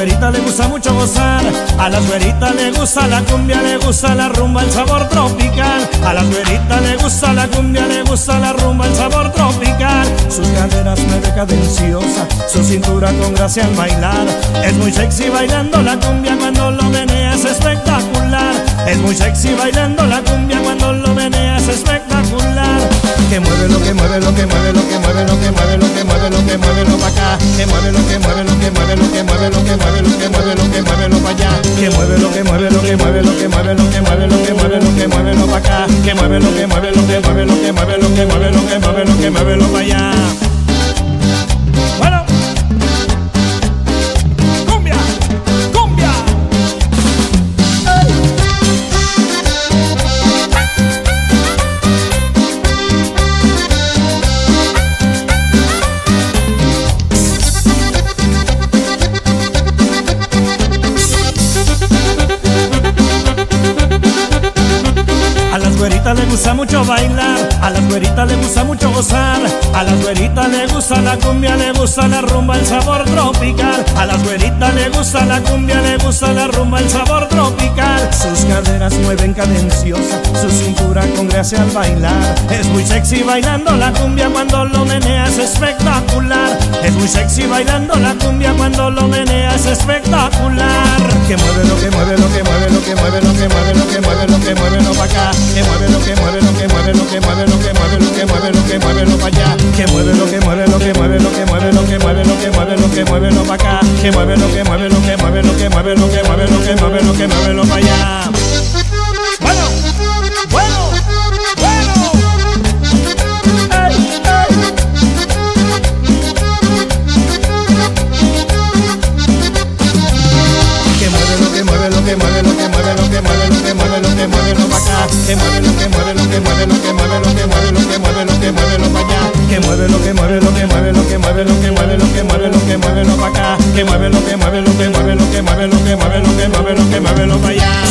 güeritas le gusta mucho gozar, a las güeritas le gusta la cumbia, le gusta la rumba, el sabor tropical. A las güeritas le gusta la cumbia, le gusta la rumba, el sabor tropical. Sus caderas mueve cadenciosa, su cintura con gracia al bailar. Es muy sexy bailando la cumbia cuando lo menea es espectacular. Es muy sexy bailando Que mueve lo que mueve lo que mueve lo que mueve lo que mueve lo que mueve lo que mueve lo pa acá. Que mueve lo que mueve lo que mueve lo que mueve lo que mueve lo que mueve lo que mueve lo pa allá. Que mueve lo que mueve lo que mueve lo que mueve lo que mueve lo que mueve lo que mueve lo pa acá. Que mueve lo que mueve lo que mueve lo que mueve lo que mueve lo que mueve lo que mueve lo pa allá. Le gusta mucho bailar, a las güeritas le gusta mucho gozar, a las güeritas le gusta la cumbia, le gusta la rumba, el sabor tropical. A las güeritas le gusta la cumbia, le gusta la rumba, el sabor tropical. Sus caderas mueven cadenciosa, su cintura con gracia al bailar. Es muy sexy bailando la cumbia cuando lo menea es espectacular. Es muy sexy bailando la cumbia cuando lo menea es espectacular. Que mueve lo que mueve lo que mueve lo que mueve lo que mueve lo que mueve mueve lo que mueve lo que mueve lo que mueve lo que mueve lo que mueve lo que mueve lo pa acá. Que mueve lo que mueve lo que mueve lo que mueve lo que mueve lo que mueve lo que mueve lo pa allá. Bueno, bueno, bueno. Que mueve lo que mueve lo que mueve lo que mueve lo que mueve lo que mueve lo que mueve lo pa acá. Que mueve lo que mueve lo que mueve lo que mueve lo que mueve lo que mueve lo que mueve lo pa allá. Que mueve lo que mueve lo que mueve lo que mueve lo que mueve lo que mueve lo que mueve lo pa acá. Que mueve lo que mueve lo que mueve lo que mueve lo que mueve lo que mueve lo que mueve lo allá.